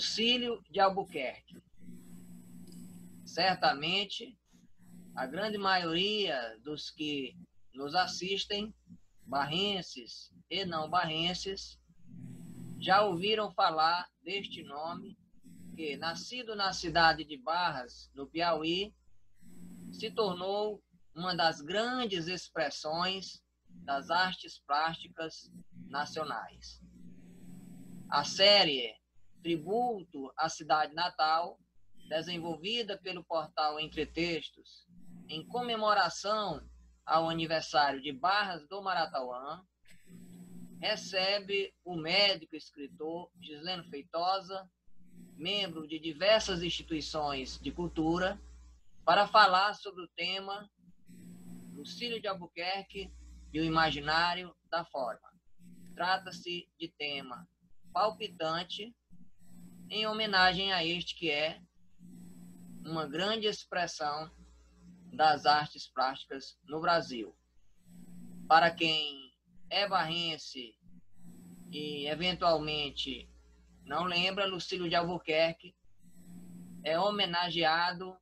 Lucílio de Albuquerque. Certamente, a grande maioria dos que nos assistem, barrenses e não barrenses, já ouviram falar deste nome, que, nascido na cidade de Barras, no Piauí, se tornou uma das grandes expressões das artes plásticas nacionais. A série Tributo à Cidade Natal, desenvolvida pelo portal Entre Textos, em comemoração ao aniversário de Barras do Maratauã, recebe o médico escritor Gisleno Feitosa, membro de diversas instituições de cultura, para falar sobre o tema Lucílio de Albuquerque e o imaginário da forma. Trata-se de tema palpitante em homenagem a este que é uma grande expressão das artes plásticas no Brasil. Para quem é barrense e eventualmente não lembra, Lucílio de Albuquerque é homenageado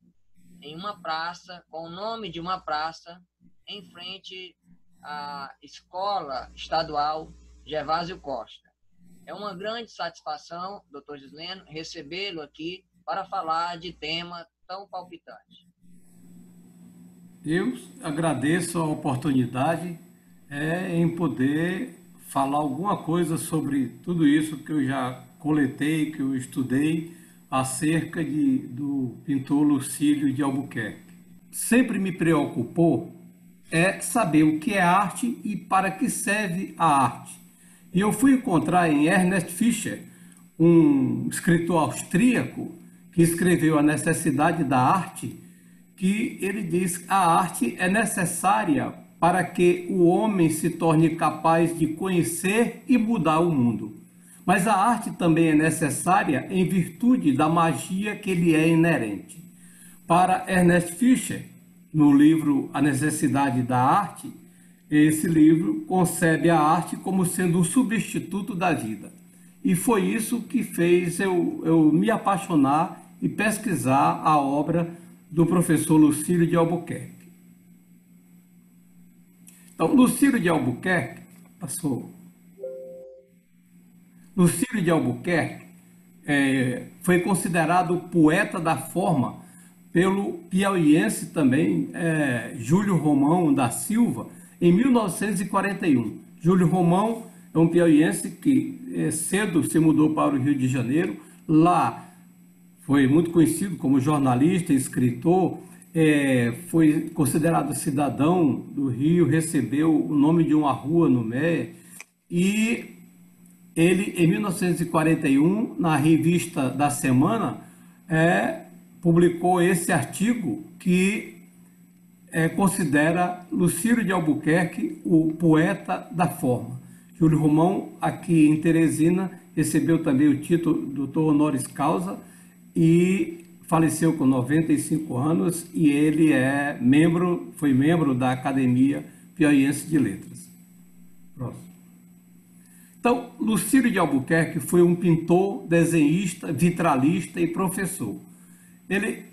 em uma praça, com o nome de uma praça, em frente à Escola Estadual Gervásio Costa. É uma grande satisfação, doutor Gisleno, recebê-lo aqui para falar de tema tão palpitante. Eu agradeço a oportunidade é, em poder falar alguma coisa sobre tudo isso que eu já coletei, que eu estudei acerca de, do pintor Lucílio de Albuquerque. Sempre me preocupou é saber o que é arte e para que serve a arte. E eu fui encontrar em Ernest Fischer, um escritor austríaco que escreveu A Necessidade da Arte, que ele diz a arte é necessária para que o homem se torne capaz de conhecer e mudar o mundo. Mas a arte também é necessária em virtude da magia que lhe é inerente. Para Ernest Fischer, no livro A Necessidade da Arte, esse livro concebe a arte como sendo um substituto da vida. E foi isso que fez eu, eu me apaixonar e pesquisar a obra do professor Lucílio de Albuquerque. Então, Lucílio de Albuquerque, passou. Lucílio de Albuquerque é, foi considerado o poeta da forma pelo piauiense também, é, Júlio Romão da Silva, em 1941. Júlio Romão é um piauiense que é, cedo se mudou para o Rio de Janeiro. Lá foi muito conhecido como jornalista, escritor, é, foi considerado cidadão do Rio, recebeu o nome de uma rua no Mé e ele, em 1941, na revista da Semana, é, publicou esse artigo que é, considera Lucílio de Albuquerque o poeta da forma. Júlio Romão, aqui em Teresina, recebeu também o título doutor honoris causa e faleceu com 95 anos e ele é membro, foi membro da Academia Piauiense de Letras. Próximo. Então, Lucílio de Albuquerque foi um pintor, desenhista, vitralista e professor. Ele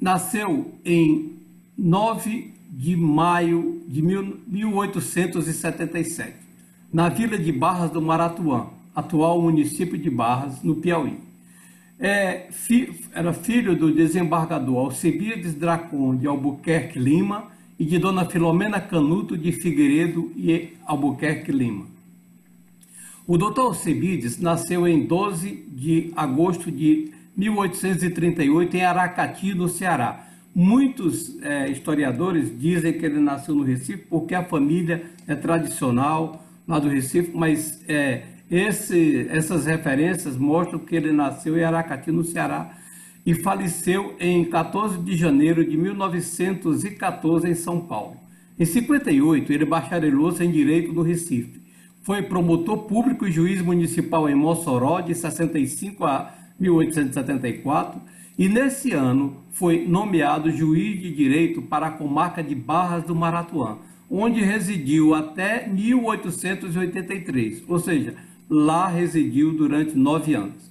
nasceu em 9 de maio de 1877, na vila de Barras do Maratuã, atual município de Barras, no Piauí. É, fi, era filho do desembargador Alcebiades Dracon de Albuquerque Lima e de Dona Filomena Canuto de Figueiredo e Albuquerque Lima. O doutor Alcebiades nasceu em 12 de agosto de 1838 em Aracati, no Ceará. Muitos é, historiadores dizem que ele nasceu no Recife porque a família é tradicional lá do Recife, mas é, esse, essas referências mostram que ele nasceu em Aracati, no Ceará, e faleceu em 14 de janeiro de 1914 em São Paulo. Em 58, ele bacharelou-se em Direito no Recife. Foi promotor público e juiz municipal em Mossoró de 65 a 1874 e nesse ano foi nomeado juiz de direito para a comarca de Barras do Maratuã, onde residiu até 1883, ou seja, lá residiu durante nove anos.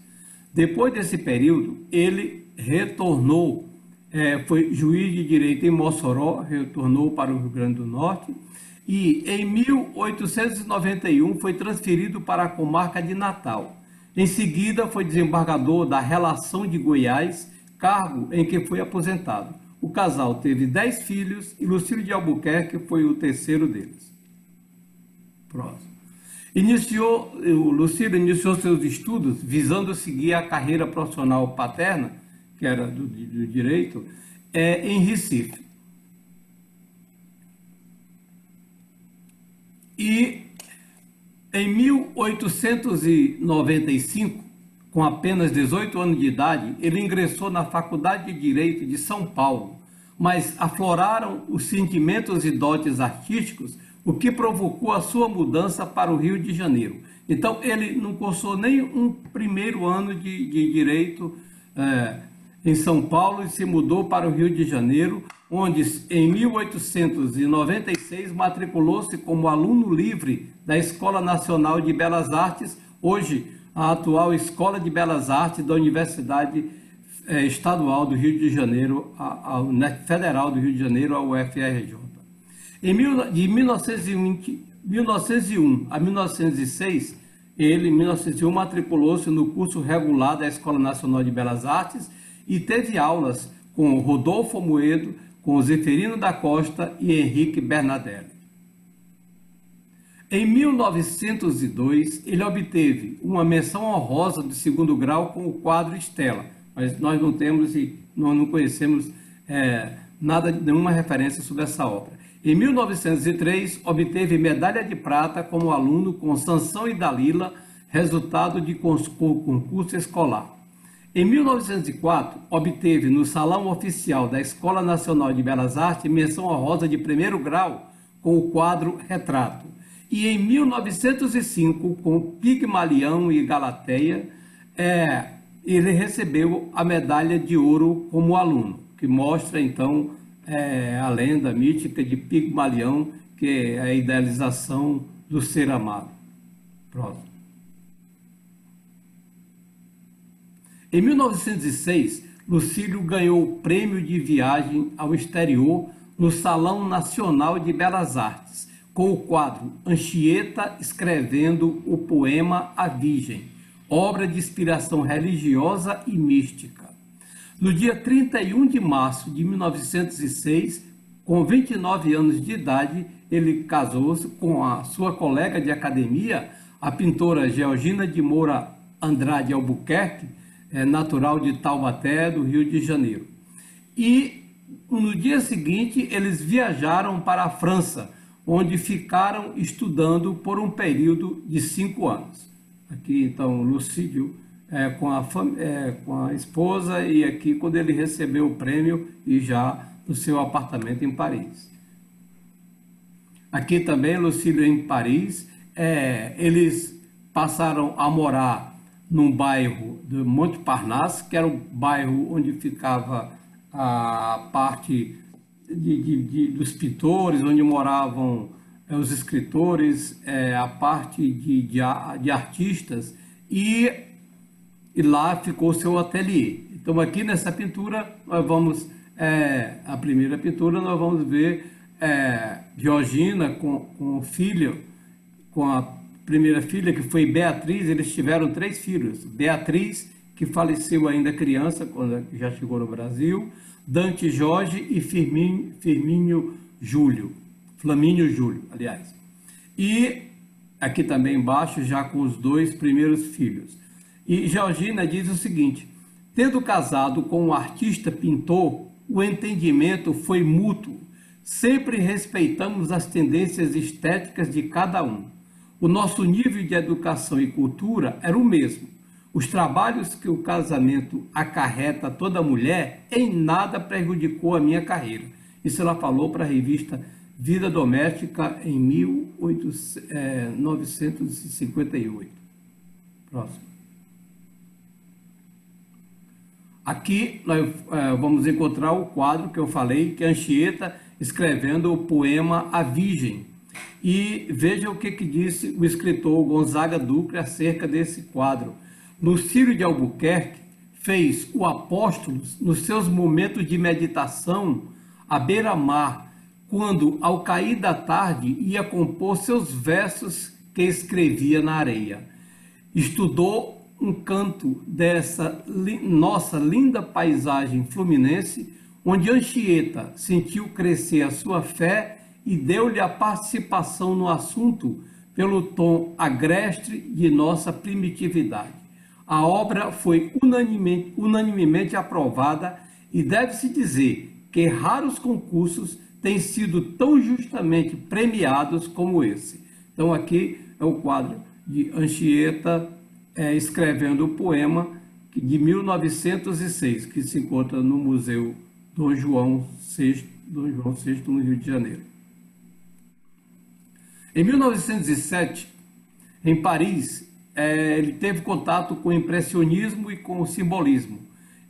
Depois desse período, ele retornou, é, foi juiz de direito em Mossoró, retornou para o Rio Grande do Norte e em 1891 foi transferido para a comarca de Natal. Em seguida, foi desembargador da Relação de Goiás, cargo em que foi aposentado. O casal teve dez filhos e Lucílio de Albuquerque foi o terceiro deles. Próximo. Iniciou, o Lucílio iniciou seus estudos visando seguir a carreira profissional paterna, que era do, do direito, é, em Recife. E em 1895, com apenas 18 anos de idade, ele ingressou na Faculdade de Direito de São Paulo, mas afloraram os sentimentos e dotes artísticos, o que provocou a sua mudança para o Rio de Janeiro. Então, ele não cursou nem um primeiro ano de, de Direito é, em São Paulo e se mudou para o Rio de Janeiro, onde em 1896 matriculou-se como aluno livre da Escola Nacional de Belas Artes, hoje a atual Escola de Belas Artes da Universidade é, Estadual do Rio de Janeiro, a, Federal do Rio de Janeiro, a UFRJ. De 1920, 1901 a 1906, ele, em 1901, matriculou-se no curso regular da Escola Nacional de Belas Artes e teve aulas com Rodolfo Moedo, com Zeferino da Costa e Henrique Bernadelli. Em 1902, ele obteve uma menção honrosa de segundo grau com o quadro Estela, mas nós não temos e nós não conhecemos é, nada, nenhuma referência sobre essa obra. Em 1903, obteve medalha de prata como aluno com Sansão e Dalila, resultado de concurso escolar. Em 1904, obteve no Salão Oficial da Escola Nacional de Belas Artes menção honrosa de primeiro grau com o quadro Retrato e em 1905, com Pigmalião e Galateia, é, ele recebeu a medalha de ouro como aluno, que mostra então é, a lenda mítica de Pigmalião, que é a idealização do ser amado. Próximo. Em 1906, Lucílio ganhou o prêmio de viagem ao exterior no Salão Nacional de Belas Artes com o quadro Anchieta escrevendo o poema A Virgem, obra de inspiração religiosa e mística. No dia 31 de março de 1906, com 29 anos de idade, ele casou-se com a sua colega de academia, a pintora Georgina de Moura Andrade Albuquerque, é, natural de Taubaté, do Rio de Janeiro. E no dia seguinte, eles viajaram para a França, onde ficaram estudando por um período de cinco anos. Aqui, então, Lucídio é, com, a, é, com a esposa e aqui quando ele recebeu o prêmio e já no seu apartamento em Paris. Aqui também, Lucídio em Paris, é, eles passaram a morar num bairro de Montparnasse, que era o bairro onde ficava a parte de, de, de, dos pintores, onde moravam é, os escritores, é, a parte de artistas, e, e, lá ficou seu ateliê. Então, aqui nessa pintura, nós vamos, é, a primeira pintura, nós vamos ver é, Georgina com, com o filho, com a primeira filha, que foi Beatriz, eles tiveram três filhos. Beatriz, que faleceu ainda criança, quando já chegou no Brasil, Dante Jorge e Firmínio, Firmínio Júlio, Flamínio Júlio, aliás. E aqui também embaixo, já com os dois primeiros filhos. E Georgina diz o seguinte: tendo casado com um artista pintor, o entendimento foi mútuo. Sempre respeitamos as tendências estéticas de cada um. O nosso nível de educação e cultura era o mesmo os trabalhos que o casamento acarreta a toda mulher em nada prejudicou a minha carreira. Isso ela falou para a revista Vida Doméstica em 1958. É, Próximo. Aqui nós é, vamos encontrar o quadro que eu falei, que é Anchieta escrevendo o poema A Virgem. E veja o que, que disse o escritor Gonzaga Ducre acerca desse quadro Lucílio de Albuquerque fez o apóstolo nos seus momentos de meditação à beira-mar, quando, ao cair da tarde, ia compor seus versos que escrevia na areia. Estudou um canto dessa li nossa linda paisagem fluminense, onde Anchieta sentiu crescer a sua fé e deu-lhe a participação no assunto pelo tom agreste de nossa primitividade. A obra foi unanimemente, unanimemente aprovada e deve-se dizer que raros concursos têm sido tão justamente premiados como esse. Então aqui é o quadro de Anchieta é, escrevendo o poema de 1906, que se encontra no Museu Dom João VI, Dom João VI no Rio de Janeiro. Em 1907, em Paris, é, ele teve contato com o impressionismo e com o simbolismo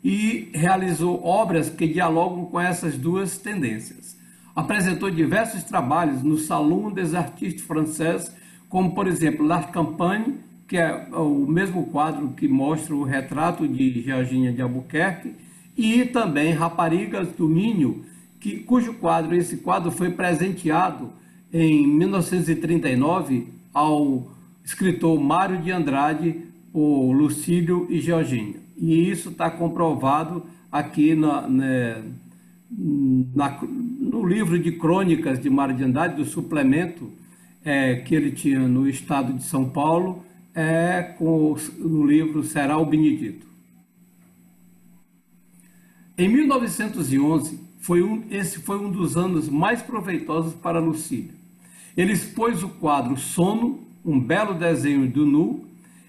e realizou obras que dialogam com essas duas tendências. Apresentou diversos trabalhos no Salon des Artistes Français, como, por exemplo, La Campagne, que é o mesmo quadro que mostra o retrato de Georgina de Albuquerque, e também Raparigas do Minho, que, cujo quadro, esse quadro foi presenteado em 1939 ao escritor Mário de Andrade, o Lucílio e Georgina. E isso está comprovado aqui na, né, na, no livro de crônicas de Mário de Andrade, do suplemento é, que ele tinha no estado de São Paulo, é, com, no livro Será o Benedito. Em 1911, foi um, esse foi um dos anos mais proveitosos para Lucília. Ele expôs o quadro Sono, um belo desenho do nu,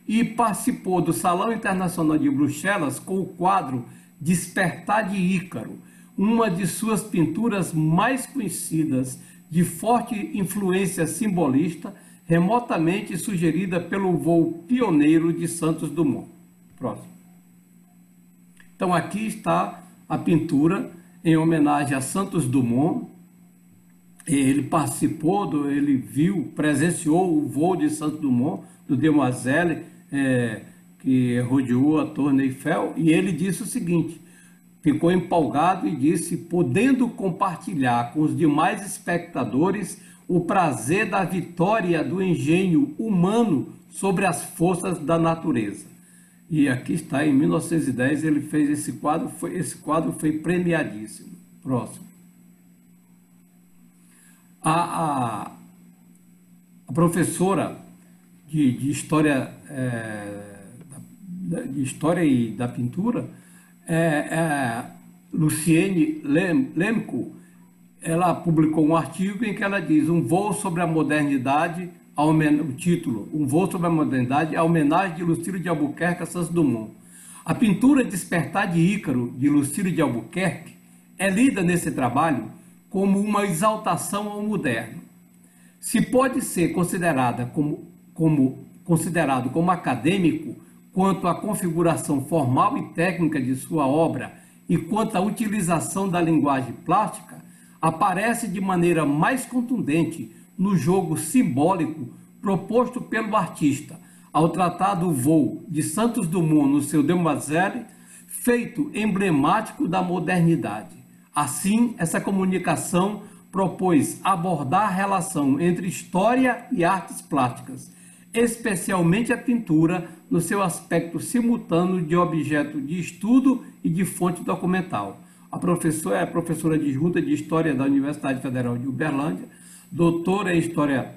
e participou do Salão Internacional de Bruxelas com o quadro Despertar de Ícaro, uma de suas pinturas mais conhecidas, de forte influência simbolista, remotamente sugerida pelo voo pioneiro de Santos Dumont. Próximo. Então aqui está a pintura em homenagem a Santos Dumont, ele participou, do, ele viu, presenciou o voo de Santos Dumont, do Demoiselle, é, que rodeou a Torre Eiffel, e ele disse o seguinte, ficou empolgado e disse, podendo compartilhar com os demais espectadores o prazer da vitória do engenho humano sobre as forças da natureza. E aqui está, em 1910 ele fez esse quadro, foi, esse quadro foi premiadíssimo. Próximo a, a, a professora de, de história é, de história e da pintura é, é, Luciene Lem, Lemco ela publicou um artigo em que ela diz um voo sobre a modernidade o título um voo sobre a modernidade a homenagem de Lucílio de Albuquerque a Santos Dumont. A pintura Despertar de Ícaro de Lucílio de Albuquerque é lida nesse trabalho como uma exaltação ao moderno. Se pode ser considerada como, como, considerado como acadêmico quanto à configuração formal e técnica de sua obra e quanto à utilização da linguagem plástica, aparece de maneira mais contundente no jogo simbólico proposto pelo artista ao tratar do voo de Santos Dumont no seu Demoiselle, feito emblemático da modernidade. Assim, essa comunicação propôs abordar a relação entre história e artes plásticas, especialmente a pintura no seu aspecto simultâneo de objeto de estudo e de fonte documental. A professora é a professora adjunta de História da Universidade Federal de Uberlândia, doutora em História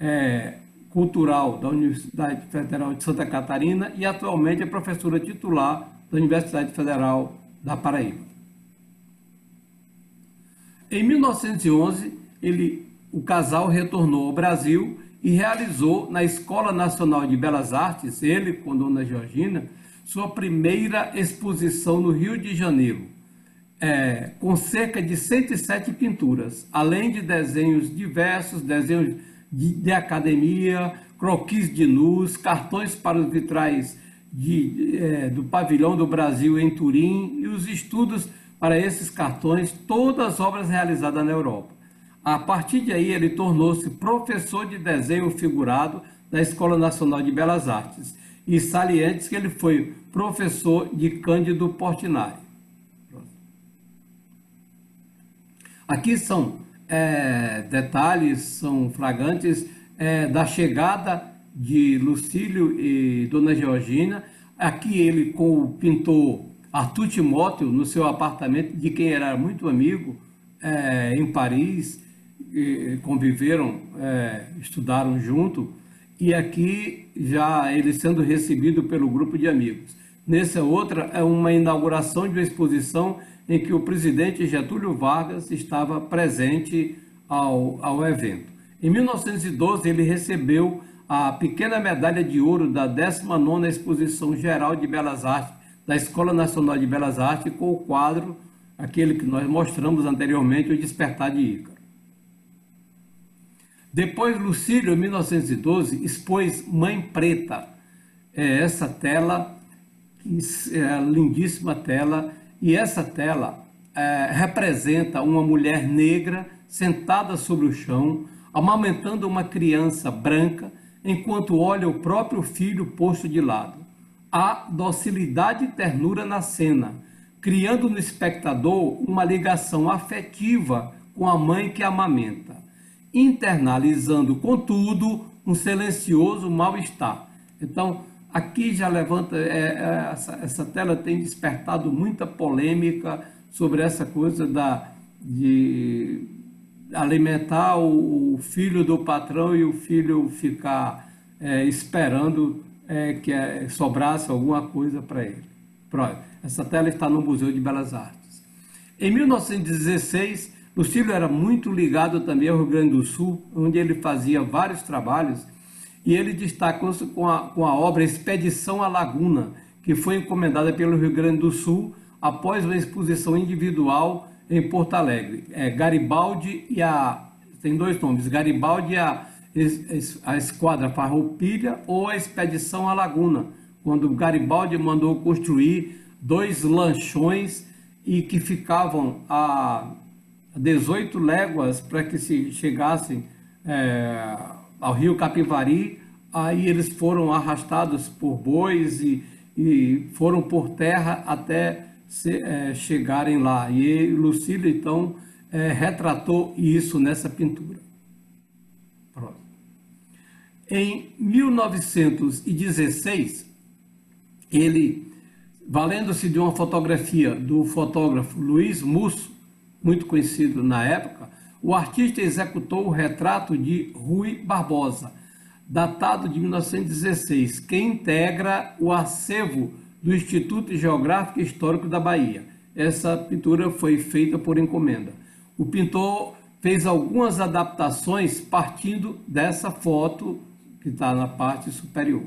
é, Cultural da Universidade Federal de Santa Catarina e atualmente é professora titular da Universidade Federal da Paraíba. Em 1911, ele, o casal retornou ao Brasil e realizou na Escola Nacional de Belas Artes, ele com Dona Georgina, sua primeira exposição no Rio de Janeiro, é, com cerca de 107 pinturas, além de desenhos diversos, desenhos de, de academia, croquis de nus, cartões para os vitrais de, é, do pavilhão do Brasil em Turim e os estudos para esses cartões todas as obras realizadas na Europa. A partir de aí, ele tornou-se professor de desenho figurado da Escola Nacional de Belas Artes e salientes que ele foi professor de Cândido Portinari. Aqui são é, detalhes, são flagrantes é, da chegada de Lucílio e Dona Georgina. Aqui ele com o pintor Arthur Timóteo no seu apartamento, de quem era muito amigo, é, em Paris, conviveram, é, estudaram junto, e aqui já ele sendo recebido pelo grupo de amigos. Nessa outra é uma inauguração de uma exposição em que o presidente Getúlio Vargas estava presente ao, ao evento. Em 1912, ele recebeu a pequena medalha de ouro da 19ª Exposição Geral de Belas Artes da Escola Nacional de Belas Artes com o quadro, aquele que nós mostramos anteriormente, O Despertar de Ícaro. Depois, Lucílio, em 1912, expôs Mãe Preta, é essa tela, é lindíssima tela, e essa tela é, representa uma mulher negra sentada sobre o chão, amamentando uma criança branca, enquanto olha o próprio filho posto de lado. Há docilidade e ternura na cena, criando no espectador uma ligação afetiva com a mãe que amamenta, internalizando, contudo, um silencioso mal-estar. Então, aqui já levanta, é, é, essa, essa, tela tem despertado muita polêmica sobre essa coisa da, de alimentar o, o filho do patrão e o filho ficar é, esperando é, que é, sobrasse alguma coisa para ele. Pronto. Essa tela está no Museu de Belas Artes. Em 1916, Lucílio era muito ligado também ao Rio Grande do Sul, onde ele fazia vários trabalhos, e ele destacou-se com a, com a obra Expedição à Laguna, que foi encomendada pelo Rio Grande do Sul após uma exposição individual em Porto Alegre. É Garibaldi e a. Tem dois nomes: Garibaldi e a, a Esquadra Farroupilha ou a Expedição à Laguna, quando Garibaldi mandou construir dois lanchões e que ficavam a 18 léguas para que se chegassem é, ao rio Capivari. Aí eles foram arrastados por bois e, e foram por terra até se, é, chegarem lá. E Lucílio, então, é, retratou isso nessa pintura. Em 1916, ele, valendo-se de uma fotografia do fotógrafo Luiz Musso, muito conhecido na época, o artista executou o retrato de Rui Barbosa, datado de 1916, que integra o acervo do Instituto Geográfico e Histórico da Bahia. Essa pintura foi feita por encomenda. O pintor fez algumas adaptações partindo dessa foto que está na parte superior.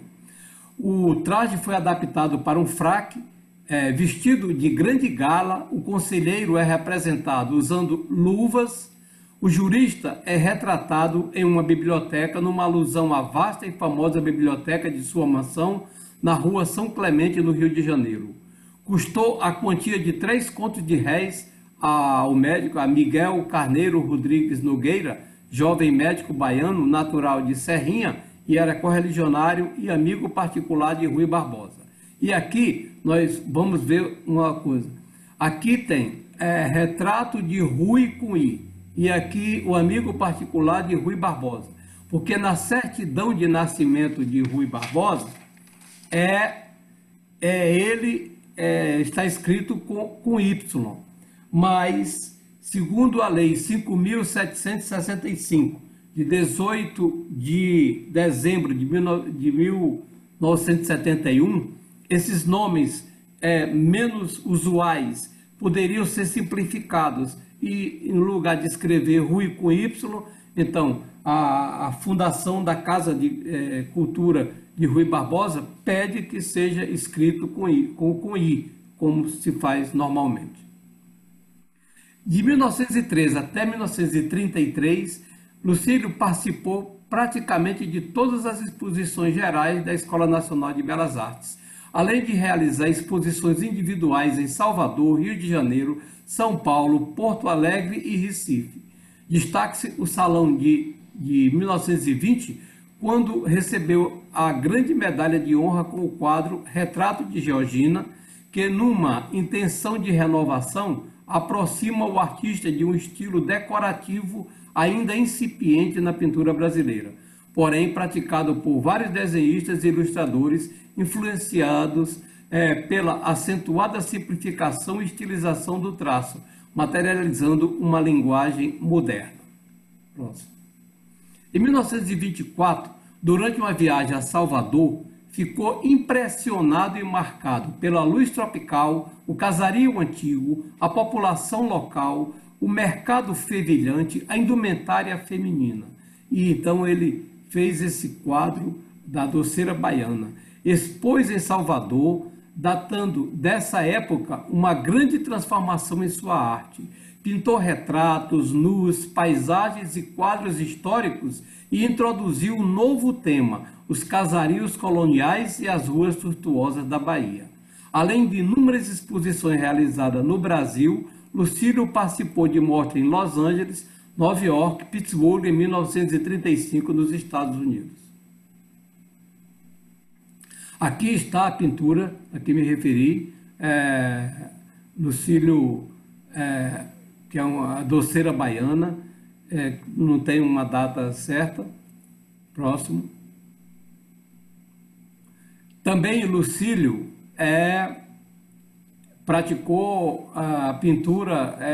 O traje foi adaptado para um fraque é, vestido de grande gala. O conselheiro é representado usando luvas. O jurista é retratado em uma biblioteca, numa alusão à vasta e famosa biblioteca de sua mansão na rua São Clemente, no Rio de Janeiro. Custou a quantia de três contos de réis ao médico a Miguel Carneiro Rodrigues Nogueira, jovem médico baiano, natural de Serrinha, e era correligionário e amigo particular de Rui Barbosa. E aqui nós vamos ver uma coisa. Aqui tem é, retrato de Rui I, e aqui o amigo particular de Rui Barbosa. Porque na certidão de nascimento de Rui Barbosa, é, é ele é, está escrito com, com Y, mas segundo a lei 5.765 de 18 de dezembro de, de 1971, esses nomes é, menos usuais poderiam ser simplificados e em lugar de escrever Rui com Y, então a, a Fundação da Casa de é, Cultura de Rui Barbosa pede que seja escrito com I, com, com I, como se faz normalmente. De 1913 até 1933, Lucílio participou praticamente de todas as exposições gerais da Escola Nacional de Belas Artes, além de realizar exposições individuais em Salvador, Rio de Janeiro, São Paulo, Porto Alegre e Recife. Destaque-se o Salão de, de 1920, quando recebeu a grande medalha de honra com o quadro Retrato de Georgina, que, numa intenção de renovação, aproxima o artista de um estilo decorativo ainda incipiente na pintura brasileira, porém praticado por vários desenhistas e ilustradores influenciados é, pela acentuada simplificação e estilização do traço, materializando uma linguagem moderna. Próximo. Em 1924, durante uma viagem a Salvador, ficou impressionado e marcado pela luz tropical, o casario antigo, a população local, o mercado fervilhante, a indumentária feminina. E então ele fez esse quadro da doceira baiana. Expôs em Salvador, datando dessa época uma grande transformação em sua arte. Pintou retratos, nus, paisagens e quadros históricos e introduziu um novo tema, os casarios coloniais e as ruas tortuosas da Bahia. Além de inúmeras exposições realizadas no Brasil, Lucílio participou de mostra em Los Angeles, Nova York, Pittsburgh em 1935 nos Estados Unidos. Aqui está a pintura a que me referi, é, Lucílio, é, que é uma doceira baiana, é, não tem uma data certa, próximo. Também Lucílio é, praticou a pintura é,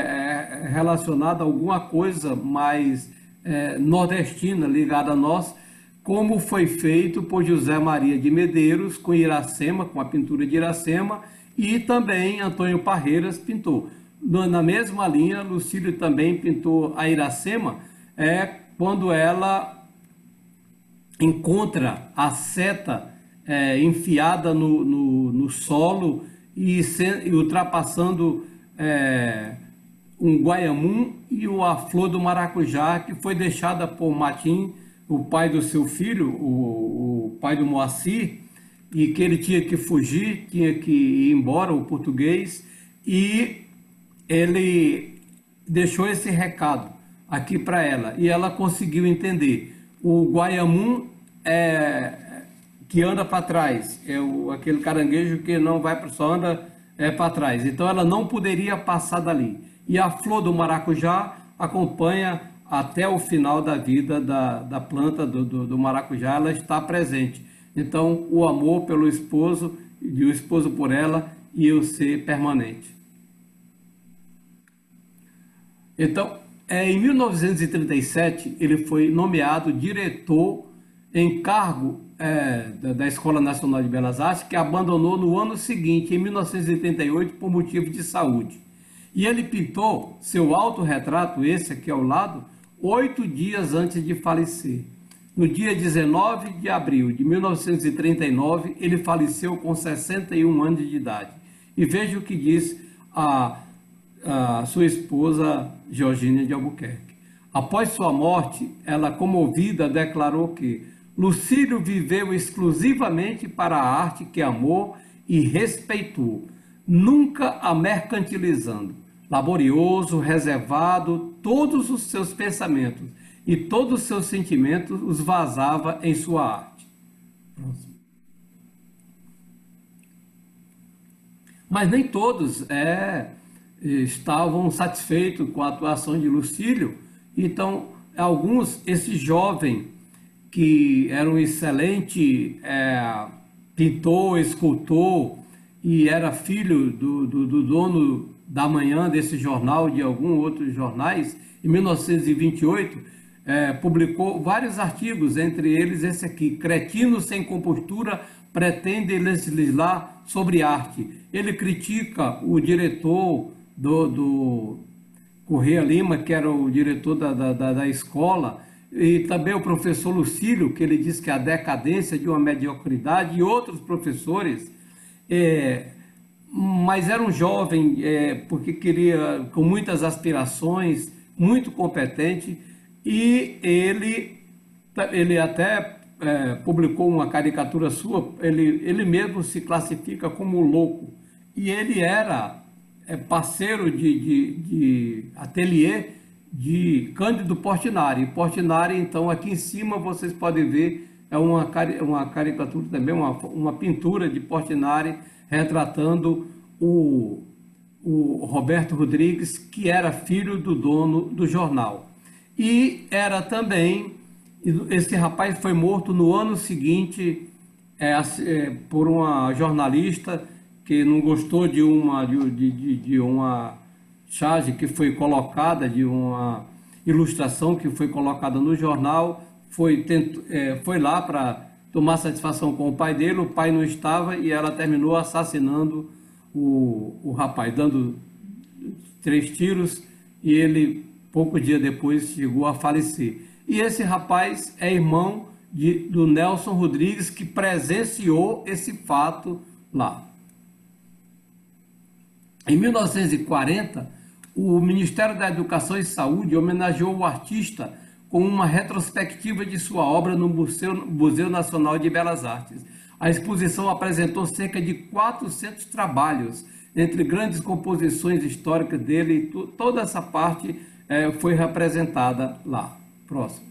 é, relacionada a alguma coisa mais é, nordestina, ligada a nós, como foi feito por José Maria de Medeiros com Iracema, com a pintura de Iracema, e também Antônio Parreiras pintou. Na mesma linha, Lucílio também pintou a Iracema, é quando ela encontra a seta é, enfiada no, no, no, solo e, se, e ultrapassando é, um guaiamum e a flor do maracujá que foi deixada por Matim, o pai do seu filho, o, o pai do Moacir, e que ele tinha que fugir, tinha que ir embora, o português, e ele deixou esse recado aqui para ela e ela conseguiu entender. O guaiamum é, que anda para trás, é o, aquele caranguejo que não vai só anda é, para trás. Então ela não poderia passar dali. E a flor do maracujá acompanha até o final da vida da, da planta do, do, do maracujá, ela está presente. Então o amor pelo esposo e o esposo por ela ia ser permanente. Então, é, em 1937, ele foi nomeado diretor em cargo é, da, Escola Nacional de Belas Artes, que abandonou no ano seguinte, em 1988, por motivo de saúde. E ele pintou seu autorretrato, esse aqui ao lado, oito dias antes de falecer. No dia 19 de abril de 1939, ele faleceu com 61 anos de idade. E veja o que diz a, a sua esposa Georgina de Albuquerque. Após sua morte, ela, comovida, declarou que Lucílio viveu exclusivamente para a arte que amou e respeitou, nunca a mercantilizando. Laborioso, reservado, todos os seus pensamentos e todos os seus sentimentos os vazava em sua arte. Mas nem todos é, estavam satisfeitos com a atuação de Lucílio, então alguns, esse jovem que era um excelente é, pintor, escultor e era filho do, do, do, dono da manhã desse jornal, de algum outros jornais, em 1928, é, publicou vários artigos, entre eles esse aqui, Cretino sem compostura pretende legislar sobre arte. Ele critica o diretor do, do Correia Lima, que era o diretor da, da, da escola, e também o professor Lucílio, que ele diz que a decadência de uma mediocridade, e outros professores, é, mas era um jovem, é, porque queria, com muitas aspirações, muito competente, e ele, ele até é, publicou uma caricatura sua, ele, ele mesmo se classifica como louco, e ele era é, parceiro de, de, de ateliê de Cândido Portinari. Portinari, então, aqui em cima vocês podem ver é uma, uma caricatura também, uma, uma pintura de Portinari retratando o, o Roberto Rodrigues, que era filho do dono do jornal. E era também, esse rapaz foi morto no ano seguinte é, é, por uma jornalista que não gostou de uma, de, de, de uma charge que foi colocada, de uma ilustração que foi colocada no jornal, foi, tento, é, foi lá para tomar satisfação com o pai dele, o pai não estava e ela terminou assassinando o, o rapaz, dando três tiros e ele, pouco dia depois, chegou a falecer. E esse rapaz é irmão de, do Nelson Rodrigues, que presenciou esse fato lá. Em 1940, o Ministério da Educação e Saúde homenageou o artista com uma retrospectiva de sua obra no Museu, Museu Nacional de Belas Artes. A exposição apresentou cerca de 400 trabalhos, entre grandes composições históricas dele, toda essa parte é, foi representada lá. Próximo.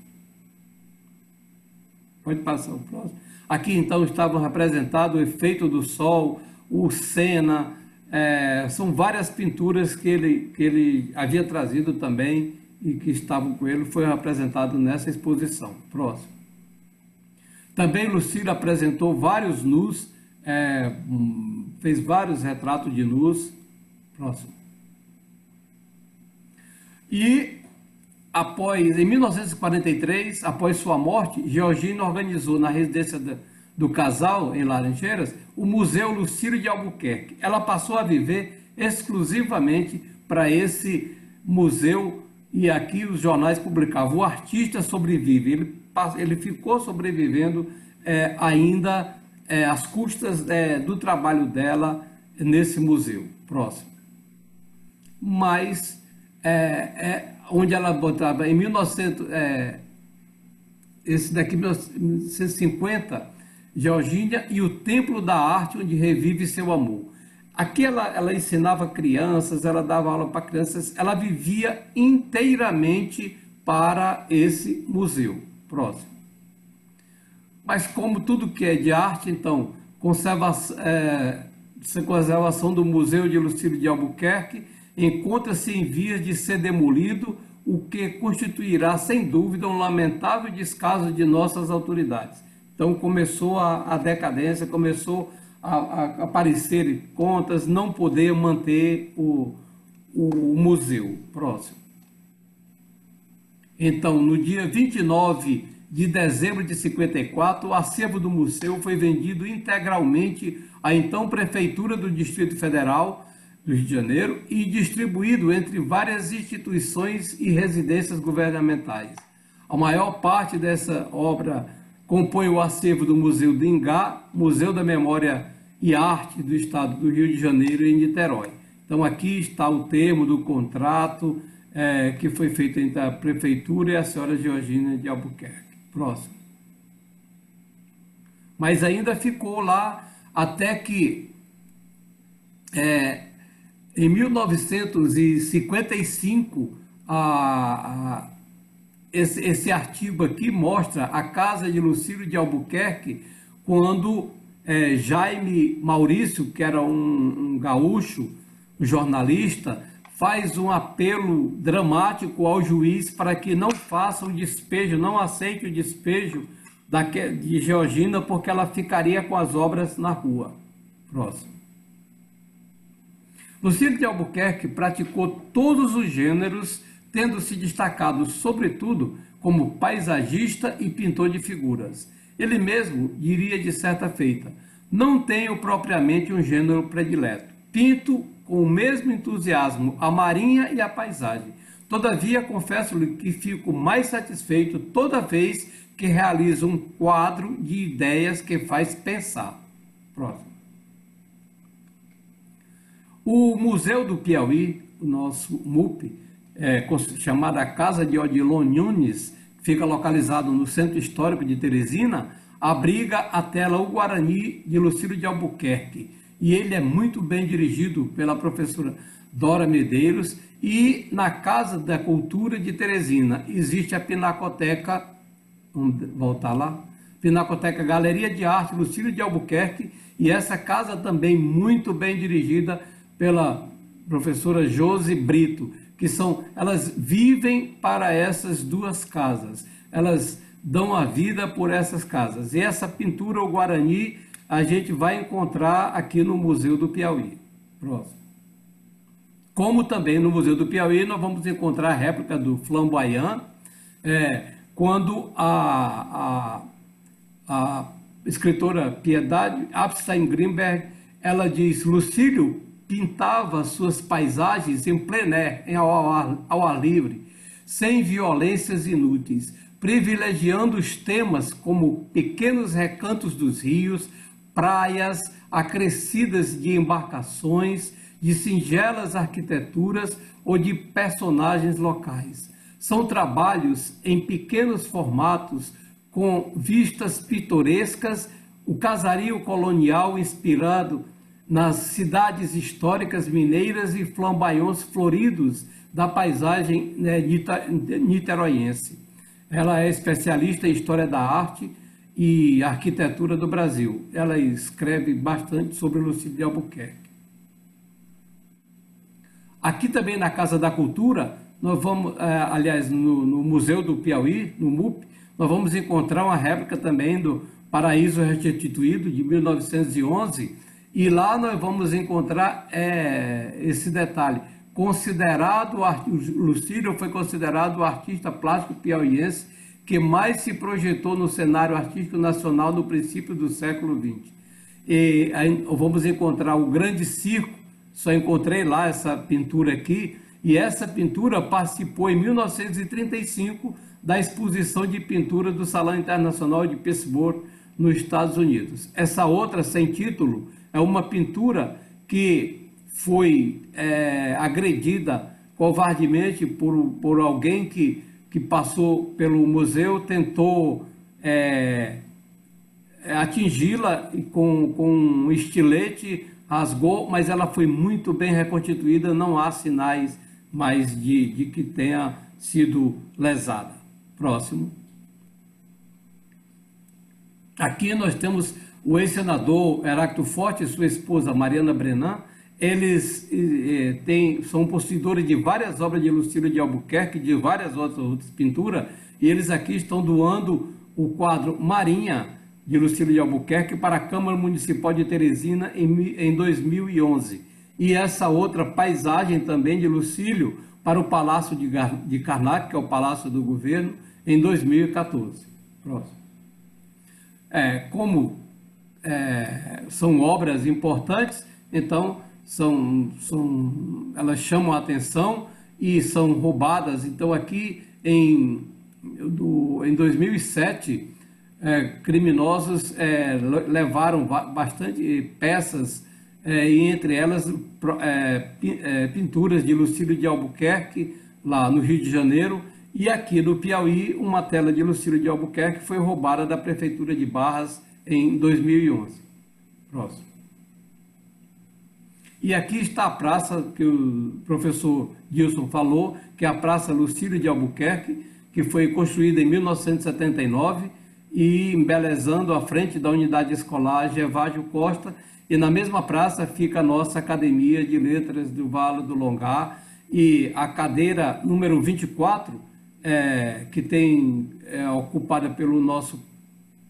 Pode passar o próximo. Aqui então estavam representados o efeito do sol, o Sena, é, são várias pinturas que ele, que ele havia trazido também e que estavam com ele, foi representado nessa exposição. Próximo. Também Lucília apresentou vários nus, é, fez vários retratos de nus. Próximo. E após, em 1943, após sua morte, Georgina organizou na residência do, do casal, em Laranjeiras, o Museu Lucílio de Albuquerque. Ela passou a viver exclusivamente para esse museu e aqui os jornais publicavam: o artista sobrevive. Ele ele ficou sobrevivendo é, ainda é, às custas é, do trabalho dela nesse museu. Próximo. Mas, é, é, onde ela botava, em 1900, é, esse daqui, 1950, Georgina e o Templo da Arte, onde revive seu amor. Aqui ela, ela ensinava crianças, ela dava aula para crianças, ela vivia inteiramente para esse museu. Próximo. Mas como tudo que é de arte, então, é, conservação do Museu de Lucílio de Albuquerque encontra-se em vias de ser demolido, o que constituirá, sem dúvida, um lamentável descaso de nossas autoridades. Então começou a, a decadência, começou a, a, aparecer contas, não poder manter o, o, museu. Próximo. Então, no dia 29 de dezembro de 54, o acervo do museu foi vendido integralmente à então Prefeitura do Distrito Federal do Rio de Janeiro e distribuído entre várias instituições e residências governamentais. A maior parte dessa obra compõe o acervo do Museu de Ingá, Museu da Memória e Arte do Estado do Rio de Janeiro em Niterói. Então aqui está o termo do contrato é, que foi feito entre a Prefeitura e a senhora Georgina de Albuquerque. Próximo. Mas ainda ficou lá até que é, em 1955 a, a, esse, esse artigo aqui mostra a casa de Lucílio de Albuquerque quando é, Jaime Maurício, que era um, um gaúcho, um jornalista, faz um apelo dramático ao juiz para que não faça o despejo, não aceite o despejo de Georgina, porque ela ficaria com as obras na rua. Próximo. Lucílio de Albuquerque praticou todos os gêneros, tendo se destacado, sobretudo, como paisagista e pintor de figuras. Ele mesmo diria de certa feita: Não tenho propriamente um gênero predileto. Pinto com o mesmo entusiasmo a marinha e a paisagem. Todavia, confesso-lhe que fico mais satisfeito toda vez que realizo um quadro de ideias que faz pensar. Próximo. O Museu do Piauí, o nosso MUP, é, chamada Casa de Odilon Nunes, fica localizado no Centro Histórico de Teresina, abriga a tela O Guarani de Lucílio de Albuquerque, e ele é muito bem dirigido pela professora Dora Medeiros. E na Casa da Cultura de Teresina existe a Pinacoteca, vamos voltar lá, Pinacoteca Galeria de Arte Lucílio de Albuquerque e essa casa também muito bem dirigida pela professora Josi Brito, que são, elas vivem para essas duas casas, elas dão a vida por essas casas. E essa pintura, o Guarani, a gente vai encontrar aqui no Museu do Piauí. Próximo. Como também no Museu do Piauí, nós vamos encontrar a réplica do Flamboyant, é, quando a, a, a escritora Piedade Abstein Grimberg, ela diz, Lucílio pintava suas paisagens em plein air, ao ar, ao ar livre, sem violências inúteis, privilegiando os temas como pequenos recantos dos rios, praias acrescidas de embarcações, de singelas arquiteturas ou de personagens locais. São trabalhos em pequenos formatos, com vistas pitorescas, o casario colonial inspirado nas cidades históricas mineiras e flamboyants floridos da paisagem né, niteroiense. Ela é especialista em História da Arte e Arquitetura do Brasil. Ela escreve bastante sobre Lucílio de Albuquerque. Aqui também na Casa da Cultura, nós vamos, é, aliás, no, no, Museu do Piauí, no MUP, nós vamos encontrar uma réplica também do Paraíso Restituído, de 1911, e lá nós vamos encontrar é, esse detalhe. Considerado, Lucílio foi considerado o artista plástico piauiense que mais se projetou no cenário artístico nacional no princípio do século XX. E aí, vamos encontrar o Grande Circo, só encontrei lá essa pintura aqui, e essa pintura participou em 1935 da exposição de pintura do Salão Internacional de Pittsburgh, nos Estados Unidos. Essa outra, sem título, é uma pintura que foi é, agredida covardemente por, por alguém que, que passou pelo museu, tentou é, atingi-la com, com um estilete rasgou, mas ela foi muito bem reconstituída, não há sinais mais de, de que tenha sido lesada. Próximo. Aqui nós temos o ex-senador Heracto Forte e sua esposa Mariana Brenan. Eles têm, são possuidores de várias obras de Lucílio de Albuquerque, de várias outras, outras pinturas, e eles aqui estão doando o quadro Marinha, de Lucílio de Albuquerque para a Câmara Municipal de Teresina em, em 2011. E essa outra paisagem também de Lucílio para o Palácio de, de Karnak, que é o Palácio do Governo, em 2014. Próximo. É, como é, são obras importantes, então são, são, elas chamam a atenção e são roubadas. Então aqui em, do, em 2007 é, criminosos é, levaram bastante peças, é, e entre elas é, é, pinturas de Lucílio de Albuquerque, lá no Rio de Janeiro, e aqui no Piauí, uma tela de Lucílio de Albuquerque foi roubada da Prefeitura de Barras em 2011. Próximo. E aqui está a praça que o professor Gilson falou, que é a Praça Lucílio de Albuquerque, que foi construída em 1979 e embelezando a frente da unidade escolar Gervásio Costa, e na mesma praça fica a nossa Academia de Letras do Vale do Longar, e a cadeira número 24, é, que tem é, ocupada pelo nosso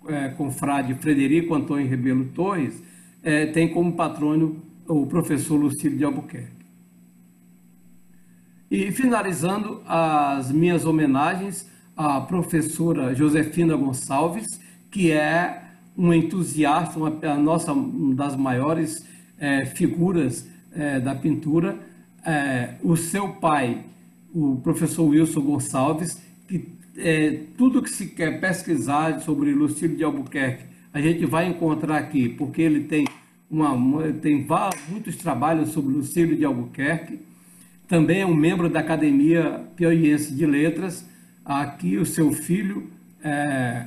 é, confrade Frederico Antônio Rebelo Torres, é, tem como patrono o professor Lucílio de Albuquerque. E finalizando as minhas homenagens, a professora Josefina Gonçalves, que é um entusiasta, uma, a nossa uma das maiores é, figuras é, da pintura. É, o seu pai, o professor Wilson Gonçalves, é, tudo que se quer pesquisar sobre Lucílio de Albuquerque, a gente vai encontrar aqui, porque ele tem, uma, tem muitos trabalhos sobre Lucílio de Albuquerque. Também é um membro da Academia Piauiense de Letras aqui o seu filho é,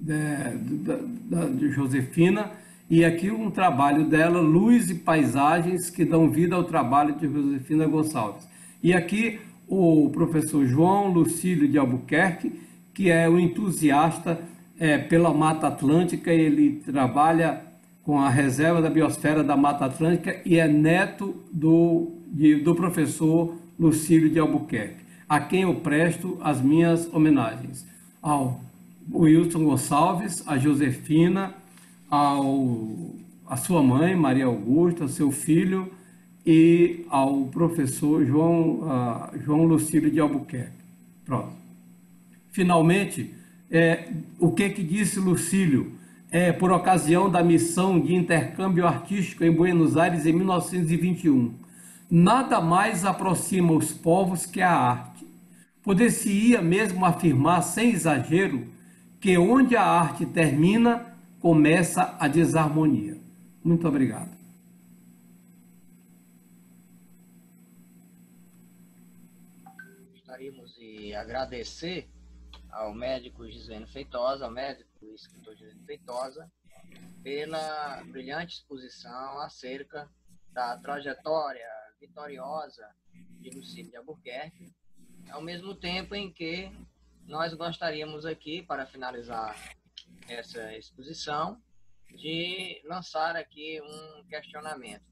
de, de Josefina e aqui um trabalho dela, Luz e Paisagens, que dão vida ao trabalho de Josefina Gonçalves. E aqui o professor João Lucílio de Albuquerque, que é um entusiasta é, pela Mata Atlântica, ele trabalha com a reserva da biosfera da Mata Atlântica e é neto do, de, do professor Lucílio de Albuquerque, a quem eu presto as minhas homenagens. Ao Wilson Gonçalves, a Josefina, ao, a sua mãe, Maria Augusta, seu filho e ao professor João, uh, João Lucílio de Albuquerque. Pronto. Finalmente, é, o que, que disse Lucílio? É, por ocasião da missão de intercâmbio artístico em Buenos Aires em 1921. Nada mais aproxima os povos que a arte. Poder-se-ia mesmo afirmar, sem exagero, que onde a arte termina, começa a desarmonia. Muito obrigado. Gostaríamos de agradecer ao médico Gisele Feitosa, ao médico e escritor Gisele Feitosa, pela brilhante exposição acerca da trajetória vitoriosa de Lucílio de Albuquerque, ao mesmo tempo em que nós gostaríamos aqui, para finalizar essa exposição, de lançar aqui um questionamento.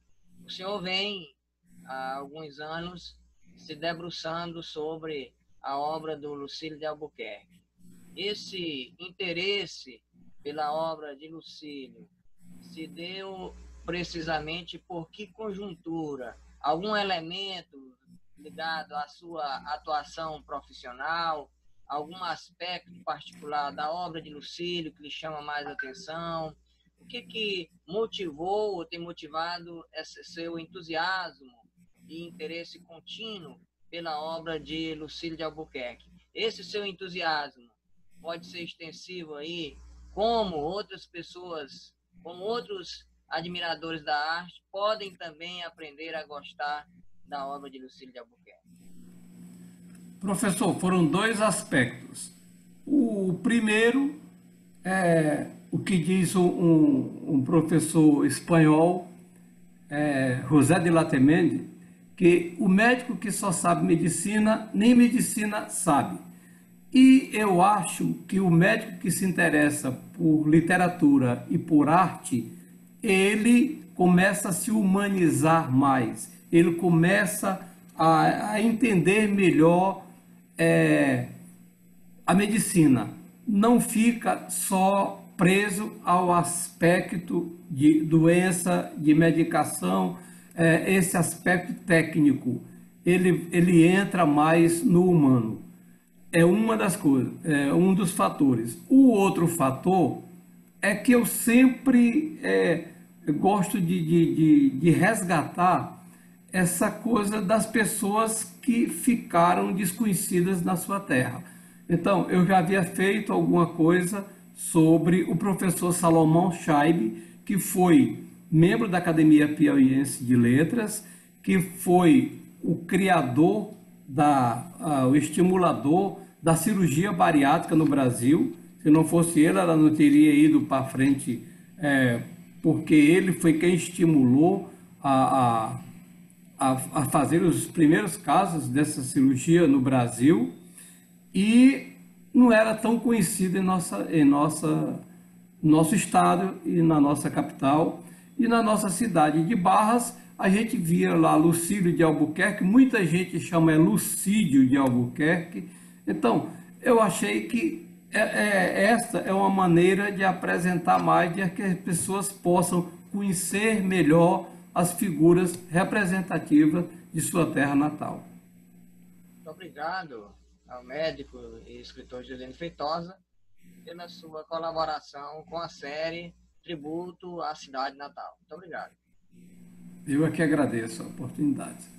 O senhor vem há alguns anos se debruçando sobre a obra do Lucílio de Albuquerque. Esse interesse pela obra de Lucílio se deu precisamente por que conjuntura? Algum elemento ligado à sua atuação profissional, algum aspecto particular da obra de Lucílio que lhe chama mais atenção? O que, que motivou ou tem motivado esse seu entusiasmo e interesse contínuo pela obra de Lucílio de Albuquerque? Esse seu entusiasmo pode ser extensivo aí, como outras pessoas, como outros admiradores da arte, podem também aprender a gostar da obra de Lucílio de Albuquerque? Professor, foram dois aspectos. O primeiro é o que diz um, um professor espanhol, é, José de Latemende, que o médico que só sabe medicina, nem medicina sabe. E eu acho que o médico que se interessa por literatura e por arte, ele começa a se humanizar mais, ele começa a, a entender melhor é, a medicina não fica só preso ao aspecto de doença, de medicação, é, esse aspecto técnico. Ele, ele entra mais no humano. É uma das coisas, é um dos fatores. O outro fator é que eu sempre é, gosto de, de, de, de resgatar essa coisa das pessoas que ficaram desconhecidas na sua terra. Então, eu já havia feito alguma coisa sobre o professor Salomão Scheibe, que foi membro da Academia Piauiense de Letras, que foi o criador, da, uh, o estimulador da cirurgia bariátrica no Brasil. Se não fosse ele, ela não teria ido para frente, é, porque ele foi quem estimulou a, a a, fazer os primeiros casos dessa cirurgia no Brasil e não era tão conhecida em nossa, em nossa nosso estado e na nossa capital e na nossa cidade de Barras a gente via lá Lucídio de Albuquerque muita gente chama é Lucídio de Albuquerque então eu achei que é, é, esta é uma maneira de apresentar mais de que as pessoas possam conhecer melhor as figuras representativas de sua terra natal. Muito obrigado ao médico e escritor Juliano Feitosa pela sua colaboração com a série Tributo à Cidade Natal. Muito obrigado. Eu é que agradeço a oportunidade.